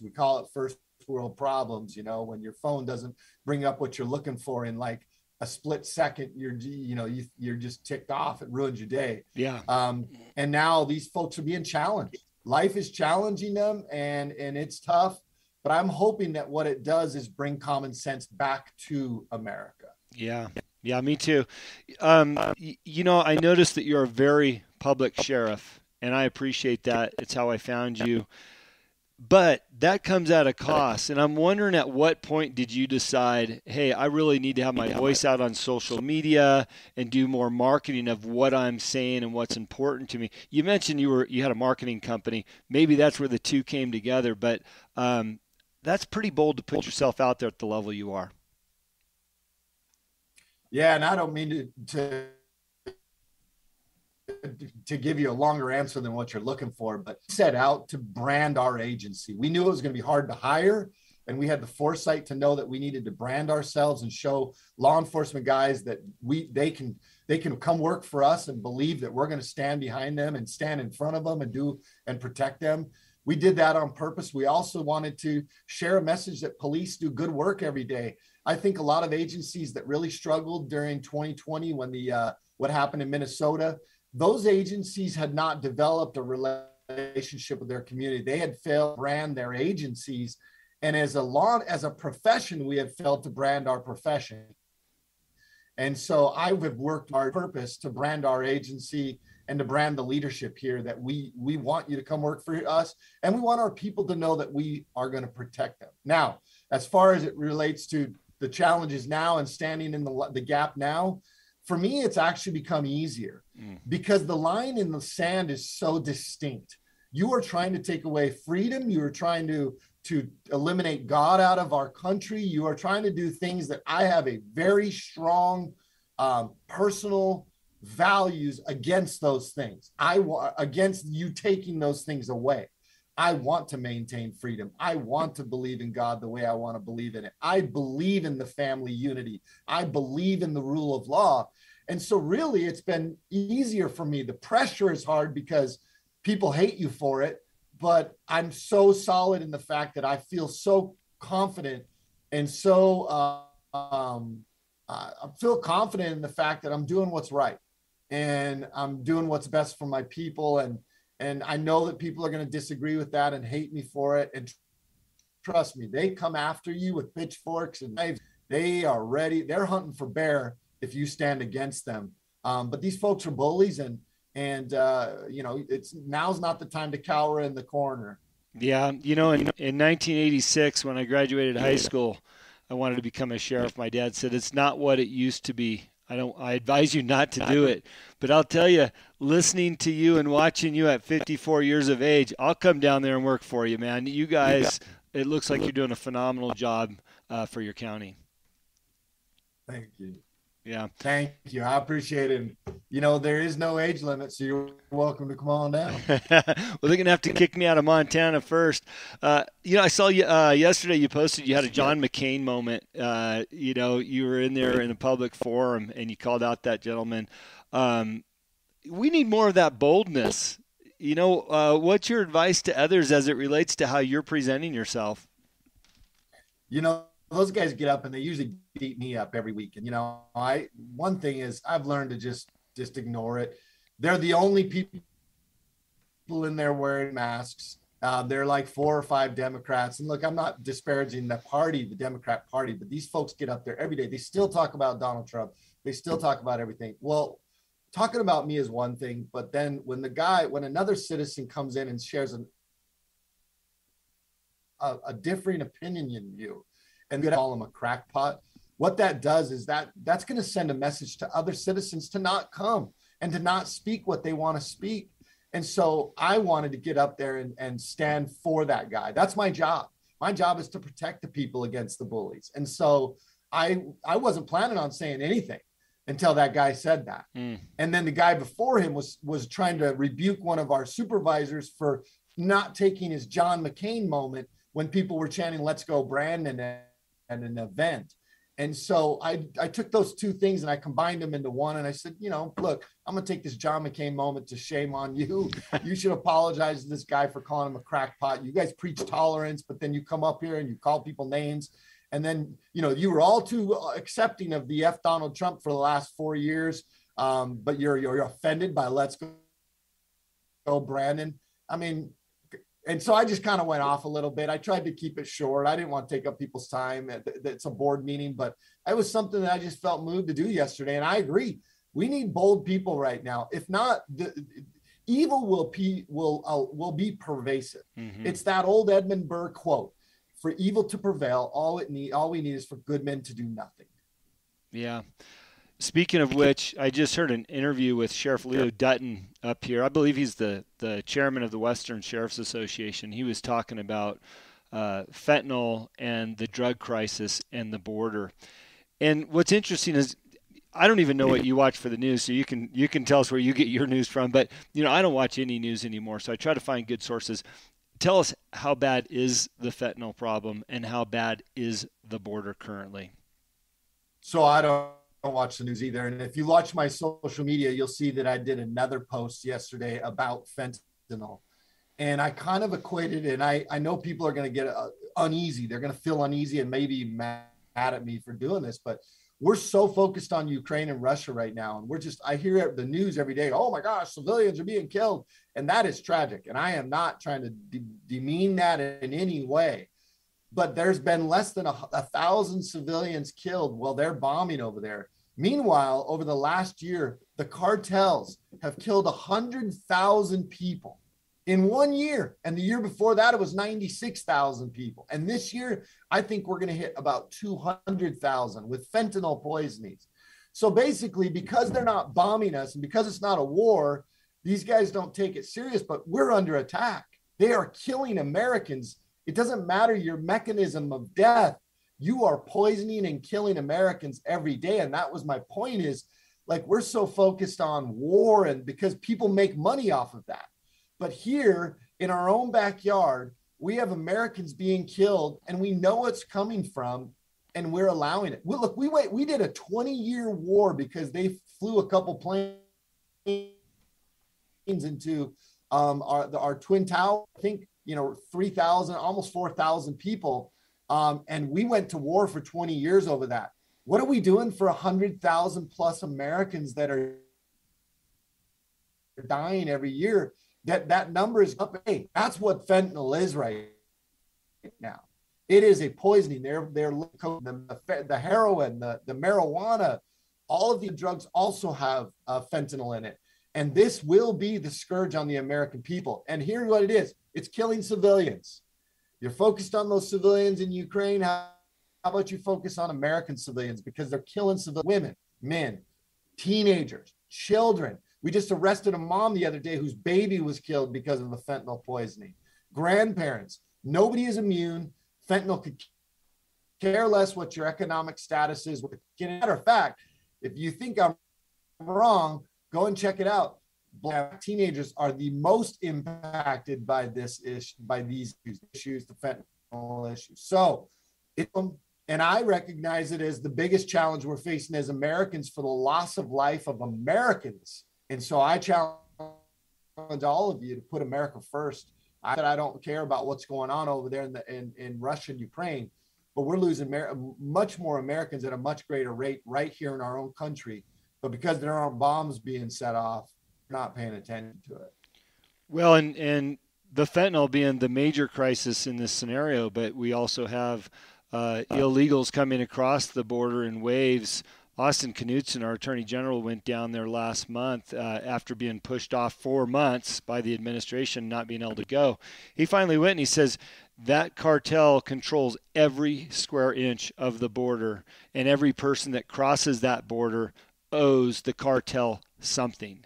We call it first world problems, you know, when your phone doesn't bring up what you're looking for in like a split second, you're, you know, you, you're just ticked off. It ruins your day. Yeah. Um, and now these folks are being challenged. Life is challenging them and, and it's tough, but I'm hoping that what it does is bring common sense back to America. Yeah. Yeah, me too. Um, you know, I noticed that you're a very public sheriff, and I appreciate that. It's how I found you but that comes at a cost. and i'm wondering at what point did you decide hey i really need to have my voice out on social media and do more marketing of what i'm saying and what's important to me? You mentioned you were you had a marketing company. Maybe that's where the two came together but um, that's pretty bold to put yourself out there at the level you are. Yeah and i don't mean to, to to give you a longer answer than what you're looking for, but set out to brand our agency. We knew it was going to be hard to hire, and we had the foresight to know that we needed to brand ourselves and show law enforcement guys that we they can they can come work for us and believe that we're going to stand behind them and stand in front of them and do and protect them. We did that on purpose. We also wanted to share a message that police do good work every day. I think a lot of agencies that really struggled during 2020 when the uh, what happened in Minnesota those agencies had not developed a relationship with their community. They had failed to brand their agencies. And as a law, as a profession, we had failed to brand our profession. And so I have worked our purpose to brand our agency and to brand the leadership here that we we want you to come work for us and we want our people to know that we are going to protect them. Now, as far as it relates to the challenges now and standing in the, the gap now, for me, it's actually become easier mm. because the line in the sand is so distinct. You are trying to take away freedom. You are trying to to eliminate God out of our country. You are trying to do things that I have a very strong um, personal values against those things. I want against you taking those things away. I want to maintain freedom. I want to believe in God the way I want to believe in it. I believe in the family unity. I believe in the rule of law. And so, really, it's been easier for me. The pressure is hard because people hate you for it, but I'm so solid in the fact that I feel so confident and so uh, um, I feel confident in the fact that I'm doing what's right and I'm doing what's best for my people and and I know that people are going to disagree with that and hate me for it. And trust me, they come after you with pitchforks and knives. They are ready. They're hunting for bear if you stand against them. Um, but these folks are bullies, and and uh, you know it's now's not the time to cower in the corner. Yeah, you know, in in 1986 when I graduated high school, I wanted to become a sheriff. My dad said it's not what it used to be. I don't. I advise you not to do it. But I'll tell you, listening to you and watching you at 54 years of age, I'll come down there and work for you, man. You guys, it looks like you're doing a phenomenal job uh, for your county. Thank you. Yeah. Thank you. I appreciate it. You know, there is no age limit, so you're welcome to come on down. well, they're going to have to kick me out of Montana first. Uh, you know, I saw you uh, yesterday, you posted you had a John McCain moment. Uh, you know, you were in there in a public forum and you called out that gentleman. Um, we need more of that boldness. You know, uh, what's your advice to others as it relates to how you're presenting yourself? You know, those guys get up and they usually beat me up every week. And you know, I one thing is I've learned to just just ignore it. They're the only people in there wearing masks. Uh, they're like four or five Democrats. And look, I'm not disparaging the party, the Democrat Party, but these folks get up there every day. They still talk about Donald Trump. They still talk about everything. Well, talking about me is one thing, but then when the guy, when another citizen comes in and shares an, a, a differing opinion in you, and they call him a crackpot. What that does is that that's going to send a message to other citizens to not come and to not speak what they want to speak. And so I wanted to get up there and, and stand for that guy. That's my job. My job is to protect the people against the bullies. And so I I wasn't planning on saying anything until that guy said that. Mm. And then the guy before him was was trying to rebuke one of our supervisors for not taking his John McCain moment when people were chanting "Let's go Brandon" and an event. And so I, I took those two things and I combined them into one. And I said, you know, look, I'm going to take this John McCain moment to shame on you. You should apologize to this guy for calling him a crackpot. You guys preach tolerance, but then you come up here and you call people names. And then, you know, you were all too accepting of the F Donald Trump for the last four years. Um, but you're, you're offended by let's go, go Brandon. I mean, and so I just kind of went off a little bit. I tried to keep it short. I didn't want to take up people's time. It's a board meeting, but it was something that I just felt moved to do yesterday. And I agree. We need bold people right now. If not, the evil will be will uh, will be pervasive. Mm-hmm. It's that old Edmund Burke quote: "For evil to prevail, all it need all we need is for good men to do nothing." Yeah. Speaking of which, I just heard an interview with Sheriff Leo Dutton up here. I believe he's the, the chairman of the Western Sheriff's Association. He was talking about uh, fentanyl and the drug crisis and the border. And what's interesting is I don't even know what you watch for the news, so you can you can tell us where you get your news from. But you know, I don't watch any news anymore, so I try to find good sources. Tell us how bad is the fentanyl problem, and how bad is the border currently? So I don't don't watch the news either. And if you watch my social media, you'll see that I did another post yesterday about fentanyl. And I kind of equated it, and I, I know people are going to get uh, uneasy. They're going to feel uneasy and maybe mad at me for doing this, but we're so focused on Ukraine and Russia right now. And we're just, I hear the news every day. Oh my gosh, civilians are being killed. And that is tragic. And I am not trying to de- demean that in any way but there's been less than a, a, thousand civilians killed while they're bombing over there. Meanwhile, over the last year, the cartels have killed 100,000 people in one year. And the year before that, it was 96,000 people. And this year, I think we're going to hit about 200,000 with fentanyl poisonings. So basically, because they're not bombing us and because it's not a war, these guys don't take it serious, but we're under attack. They are killing Americans it doesn't matter your mechanism of death. You are poisoning and killing Americans every day. And that was my point is like we're so focused on war and because people make money off of that. But here in our own backyard, we have Americans being killed and we know it's coming from and we're allowing it. Well, look, we wait, we did a 20 year war because they flew a couple planes into um, our, the, our twin tower. I think you know, 3,000, almost 4,000 people. Um, and we went to war for 20 years over that. What are we doing for 100,000 plus Americans that are dying every year? That, that number is up. Hey, that's what fentanyl is right now. It is a poisoning. They're, they're the, the heroin, the, the marijuana, all of the drugs also have uh, fentanyl in it. And this will be the scourge on the American people. And here's what it is it's killing civilians. You're focused on those civilians in Ukraine. How, how about you focus on American civilians because they're killing civil women, men, teenagers, children. We just arrested a mom the other day whose baby was killed because of the fentanyl poisoning. Grandparents, nobody is immune. Fentanyl could care less what your economic status is. Matter of fact, if you think I'm wrong, Go and check it out. Black teenagers are the most impacted by this issue, by these issues, the fentanyl issues. So, it, um, and I recognize it as the biggest challenge we're facing as Americans for the loss of life of Americans. And so I challenge all of you to put America first. I said I don't care about what's going on over there in the in, in Russia and Ukraine, but we're losing much more Americans at a much greater rate right here in our own country but because there aren't bombs being set off, not paying attention to it. Well, and and the fentanyl being the major crisis in this scenario, but we also have uh, illegals coming across the border in waves. Austin Knudsen, our Attorney General, went down there last month uh, after being pushed off four months by the administration, not being able to go. He finally went and he says that cartel controls every square inch of the border, and every person that crosses that border owes the cartel something.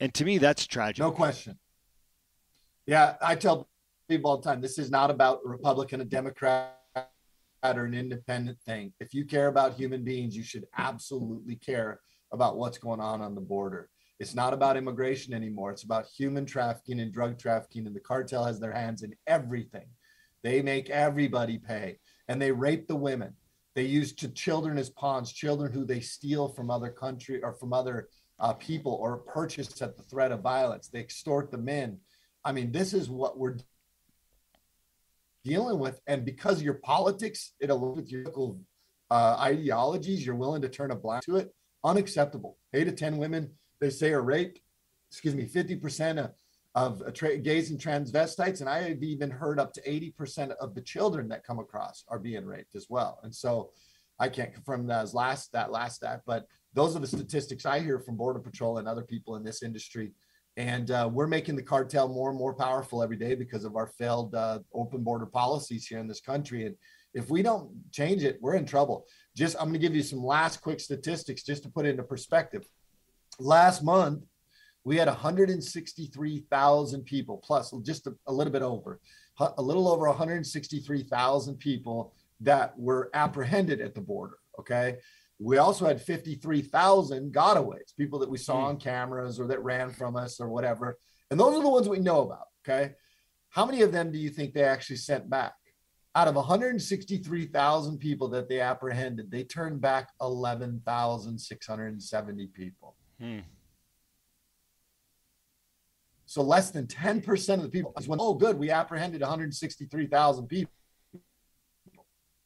And to me, that's tragic. No question. Yeah, I tell people all the time this is not about a Republican, a Democrat, or an independent thing. If you care about human beings, you should absolutely care about what's going on on the border. It's not about immigration anymore. It's about human trafficking and drug trafficking, and the cartel has their hands in everything. They make everybody pay, and they rape the women. They use to children as pawns, children who they steal from other country or from other uh, people or purchase at the threat of violence. They extort the men. I mean, this is what we're dealing with. And because of your politics, it aligns with your uh, ideologies, you're willing to turn a blind to it. Unacceptable. Eight to 10 women, they say, are raped. Excuse me, 50% of, of tra- gays and transvestites. And I have even heard up to 80% of the children that come across are being raped as well. And so I can't confirm that as last that last stat, but those are the statistics I hear from Border Patrol and other people in this industry. And uh, we're making the cartel more and more powerful every day because of our failed uh, open border policies here in this country. And if we don't change it, we're in trouble. Just I'm going to give you some last quick statistics just to put it into perspective. Last month, we had 163,000 people plus just a, a little bit over, a little over 163,000 people that were apprehended at the border. Okay. We also had 53,000 gotaways, people that we saw mm. on cameras or that ran from us or whatever. And those are the ones we know about. Okay. How many of them do you think they actually sent back? Out of 163,000 people that they apprehended, they turned back 11,670 people. Mm. So less than 10% of the people went, oh, good, we apprehended 163,000 people.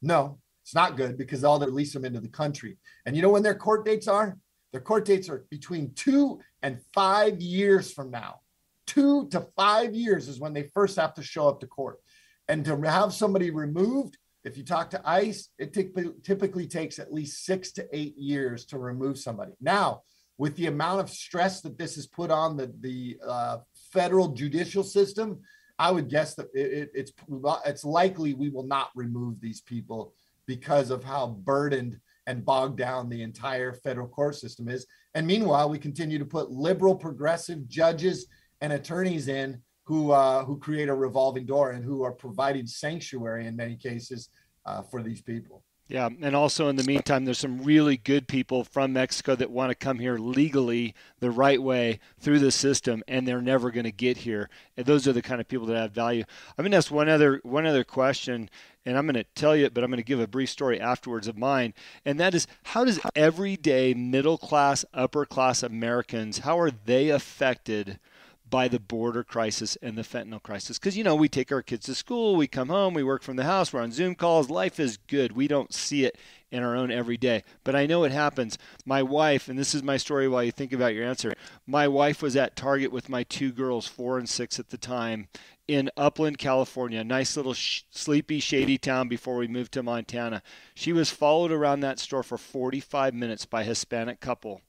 No, it's not good because they'll release them into the country. And you know when their court dates are? Their court dates are between two and five years from now. Two to five years is when they first have to show up to court. And to have somebody removed, if you talk to ICE, it typically takes at least six to eight years to remove somebody. Now, with the amount of stress that this has put on the, the uh, federal judicial system, I would guess that it, it, it's it's likely we will not remove these people because of how burdened and bogged down the entire federal court system is. And meanwhile, we continue to put liberal, progressive judges and attorneys in who uh, who create a revolving door and who are providing sanctuary in many cases uh, for these people. Yeah, and also in the meantime, there's some really good people from Mexico that want to come here legally the right way through the system, and they're never going to get here. And those are the kind of people that add value. I'm going to ask one other one other question, and I'm going to tell you, but I'm going to give a brief story afterwards of mine, and that is how does everyday middle class, upper class Americans how are they affected? By the border crisis and the fentanyl crisis. Because, you know, we take our kids to school, we come home, we work from the house, we're on Zoom calls. Life is good. We don't see it in our own everyday. But I know it happens. My wife, and this is my story while you think about your answer, my wife was at Target with my two girls, four and six at the time, in Upland, California, a nice little sh- sleepy, shady town before we moved to Montana. She was followed around that store for 45 minutes by a Hispanic couple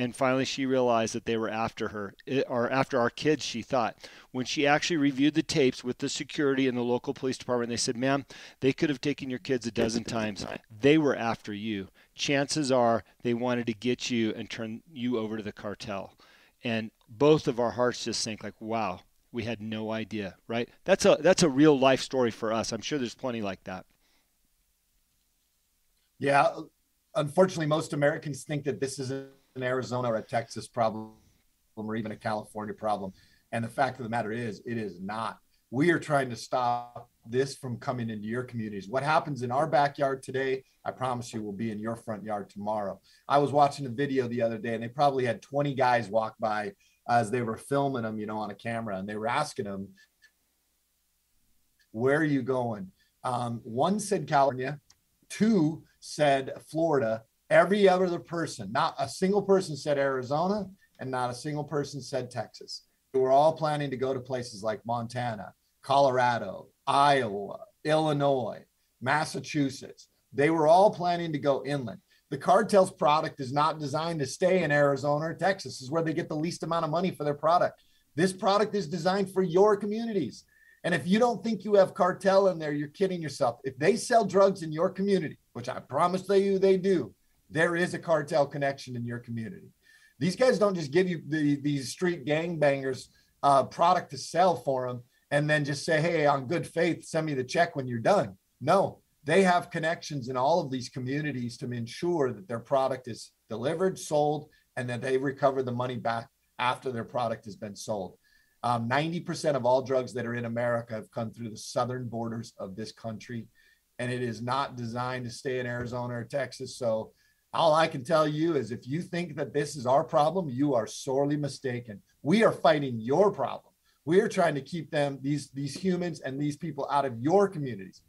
and finally she realized that they were after her or after our kids she thought. When she actually reviewed the tapes with the security and the local police department they said ma'am they could have taken your kids a dozen times. They were after you. Chances are they wanted to get you and turn you over to the cartel. And both of our hearts just sank like wow we had no idea right? That's a that's a real life story for us. I'm sure there's plenty like that. Yeah. Unfortunately most americans think that this is a an Arizona or a Texas problem or even a California problem. And the fact of the matter is, it is not. We are trying to stop this from coming into your communities. What happens in our backyard today, I promise you, will be in your front yard tomorrow. I was watching a video the other day, and they probably had 20 guys walk by as they were filming them, you know, on a camera, and they were asking them, "Where are you going?" Um, one said California, two said Florida, Every other person, not a single person said Arizona, and not a single person said Texas. We were all planning to go to places like Montana, Colorado, Iowa, Illinois, Massachusetts. They were all planning to go inland. The cartel's product is not designed to stay in Arizona or Texas. Is where they get the least amount of money for their product. This product is designed for your communities. And if you don't think you have cartel in there, you're kidding yourself. If they sell drugs in your community, which I promise you they do, there is a cartel connection in your community. These guys don't just give you the, these street gangbangers uh, product to sell for them and then just say, hey, on good faith, send me the check when you're done. No, they have connections in all of these communities to ensure that their product is delivered, sold, and that they recover the money back after their product has been sold. Um, 90% of all drugs that are in America have come through the southern borders of this country and it is not designed to stay in Arizona or Texas. So all I can tell you is if you think that this is our problem, you are sorely mistaken. We are fighting your problem. We are trying to keep them, these, these humans and these people out of your communities.